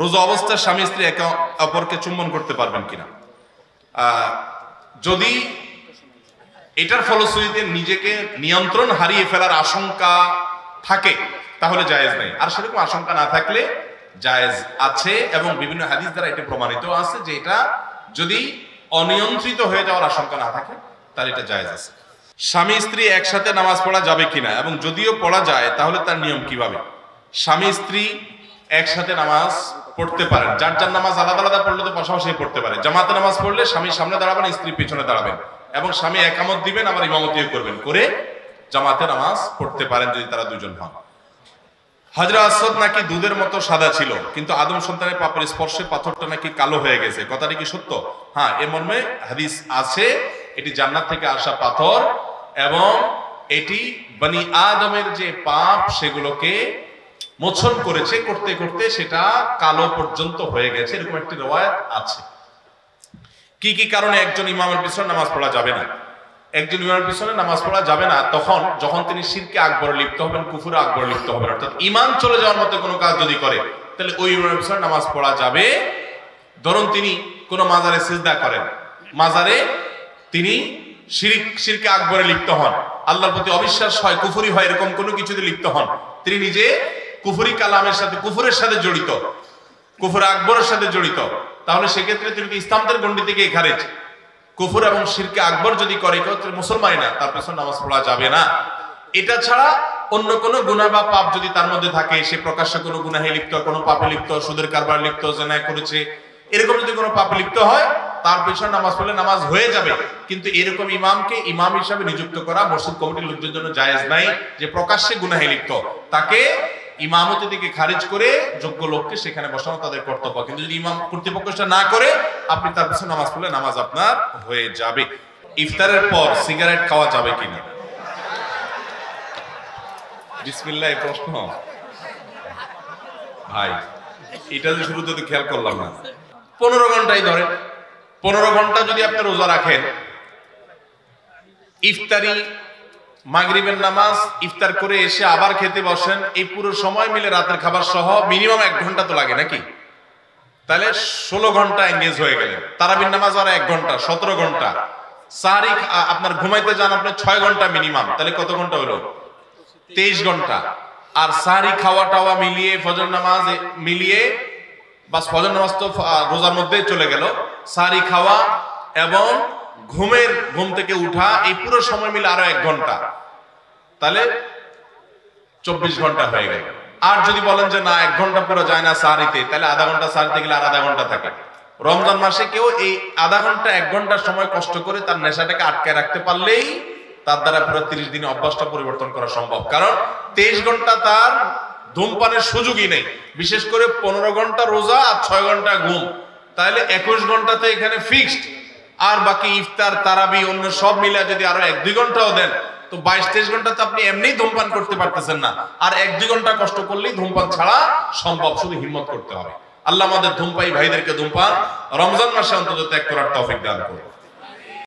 রোজা অবস্থায় স্বামী স্ত্রী একে অপরকে চুম্বন করতে পারবেন কিনা? যদি এটার ফলশ্রুতিতে নিজেকে নিয়ন্ত্রণ হারিয়ে ফেলার আশঙ্কা থাকে, তাহলে জায়েজ নেই। আর সেরকম আশঙ্কা না থাকলে জায়েজ আছে এবং বিভিন্ন হাদিস দ্বারা এটা প্রমাণিত আছে যে এটা যদি অনিয়ন্ত্রিত হয়ে যাওয়ার আশঙ্কা না থাকে, তাহলে এটা জায়েজ আছে। স্বামী স্ত্রী একসাথে নামাজ পড়া যাবে কিনা? এবং যদিও পড়া যায়, তাহলে তার নিয়ম কীভাবে? স্বামী স্ত্রী একসাথে নামাজ পড়তে পারেন। যার যার নামাজ আলাদা আলাদা পড়লে তো পাশাপাশি পড়তে পারে জামাতে নামাজ পড়লে স্বামী সামনে দাঁড়াবেন স্ত্রী পিছনে দাঁড়াবেন। এবং স্বামী একামত দিবেন, আবার ইমামতিও করবেন। করে জামাতে নামাজ পড়তে পারেন যদি তারা দুজন হন। হাজরা আসদ নাকি দুধের মতো সাদা ছিল, কিন্তু আদম সন্তানের পাপের স্পর্শে পাথরটা নাকি কালো হয়ে গেছে। কথাটি কি সত্য? হ্যাঁ এ মর্মে হাদিস আছে, এটি জান্নাত থেকে আসা পাথর, এবং এটি বনি আদমের যে পাপ, সেগুলোকে মোছন করেছে, করতে করতে সেটা কালো পর্যন্ত হয়ে গেছে, এরকম একটি রওয়ায়াত আছে। কি কি কারণে একজন ইমামের পিছনে নামাজ পড়া যাবে না? একজন ইমামের পিছনে নামাজ পড়া যাবে না, তখন যখন তিনি শিরকে আকবরে লিপ্ত হবেন, কুফুরে আকবরে লিপ্ত হবেন, অর্থাৎ ইমান চলে যাওয়ার মতো কোনো কাজ যদি করে, তাহলে ওই ইমামের পিছনে নামাজ পড়া যাবে। ধরুন তিনি কোনো মাজারে সিজদা করেন, মাজারে তিনি শিরিক, শিরকে আকবরে লিপ্ত হন। আল্লাহর প্রতি অবিশ্বাস হয়, কুফুরি হয়, এরকম কোনো কিছুতে লিপ্ত হন। তিনি নিজে কুফুরি কালামের সাথে, কুফুরের সাথে জড়িত, কুফুর আকবরের সাথে জড়িত। তাহলে সেক্ষেত্রে তিনি তো ইসলামদের গণ্ডি থেকে খারেজ? কুফুর এবং শিরকে আকবর যদি করে কেউ মুসলমানই না, তার পেছনে নামাজ পড়া যাবে না। এটা ছাড়া অন্য কোনো গুনাহ বা পাপ যদি তার মধ্যে থাকে, সে প্রকাশ্য কোনো গুনাহে লিপ্ত, কোনো পাপে লিপ্ত, সুদের কারবার লিপ্ত, জেনায় করেছে, এরকম যদি কোনো পাপে লিপ্ত হয়, তার পেছনে নামাজ পড়লে নামাজ হয়ে যাবে। কিন্তু এরকম ইমামকে ইমাম হিসাবে নিযুক্ত করা মসজিদ কমিটির লোকদের জন্য জায়েজ নাই, যে প্রকাশ্যে গুনাহে লিপ্ত। তাকে ইমামতি থেকে খারিজ করে যোগ্য লোককে সেখানে বসানো তাদের কর্তব্য। কিন্তু যদি ইমাম কর্তৃপক্ষ সেটা না করে, আপনি তার পিছনে নামাজ পড়লে নামাজ আপনার হয়ে যাবে। ইফতারের পর সিগারেট খাওয়া যাবে কিনা? বিসমিল্লাহ প্রশ্ন। ভাই, এটা যে শুরুতে তো খেয়াল করলাম না। পনেরো ঘন্টাই ধরে পনেরো ঘণ্টা যদি আপনি রোজা রাখেন, ইফতারি মাগরিবের নামাজ, ইফতার করে এসে আবার খেতে বসেন, এই পুরো সময় মিলে রাতের খাবার সহ মিনিমাম এক ঘণ্টা তো লাগে নাকি? তাহলে ষোলো ঘণ্টা এঙ্গেজ হয়ে গেলেন। তারাবির নামাজ আর এক ঘণ্টা, সতেরো ঘণ্টা। সাহারি আ- আপনার ঘুমাইতে যান আপনার ছয় ঘণ্টা মিনিমাম তাহলে কত ঘণ্টা হলো? তেইশ ঘণ্টা। আর সারি খাওয়া টাওয়া মিলিয়ে ফজর নামাজ মিলিয়ে বাস ফজর নামাজ তো রোজার মধ্যে চলে গেল। সারি খাওয়া এবং ঘুমের ঘুম থেকে উঠা, এই পুরো সময় মিলে আরও এক ঘণ্টা। তাহলে চব্বিশ ঘণ্টা হয়ে গেল। আর যদি বলেন যে না, এক ঘণ্টা পুরো যায় না সারিতে, তাহলে আধা ঘণ্টা সাহারিতে গেলে আর আধা ঘণ্টা থাকে। রমজান মাসে কেউ এই আধা ঘণ্টা, এক ঘণ্টার সময় কষ্ট করে তার নেশাটাকে আটকে রাখতে পারলেই তার দ্বারা পুরো তিরিশ দিনে অভ্যাসটা পরিবর্তন করা সম্ভব। কারণ তেইশ ঘণ্টা তার ধূমপানের সুযোগই নেই। বিশেষ করে পনেরো ঘণ্টা রোজা আর ছয় ঘণ্টা ঘুম। তাহলে একুশ ঘন্টাতে এখানে ফিক্সড আর বাকি ইফতার, তারাবি, অন্য সব মিলে যদি আরও এক দুই ঘন্টাও দেন, তো বাইশ, তেইশ ঘণ্টা তো আপনি এমনি ধূমপান করতে পারতেছেন না। আর এক দুই ঘণ্টা কষ্ট করলেই ধূমপান ছাড়া সম্ভব, শুধু হিম্মত করতে হবে। আল্লাহ আমাদের ধূমপাই ভাইদেরকে ধূমপান রমজান মাসে অন্তত ত্যাগ করার তফিক দান করুন।